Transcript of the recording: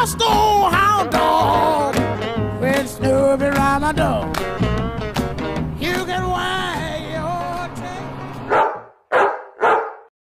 Roscoe Hound Dog. Went snooping around my dog.